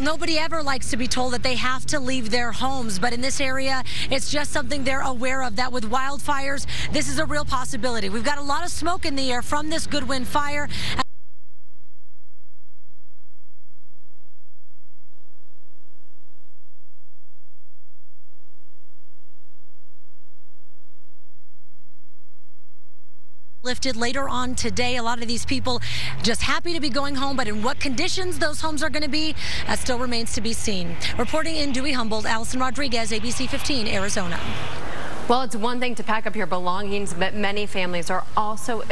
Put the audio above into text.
Nobody ever likes to be told that they have to leave their homes, but in this area, it's just something they're aware of that with wildfires, this is a real possibility. We've got a lot of smoke in the air from this Goodwin fire. Lifted later on today. A lot of these people just happy to be going home, but in what conditions those homes are going to be, that still remains to be seen. Reporting in Dewey Humboldt, Allison Rodriguez, ABC 15, Arizona. Well, it's one thing to pack up your belongings, but many families are also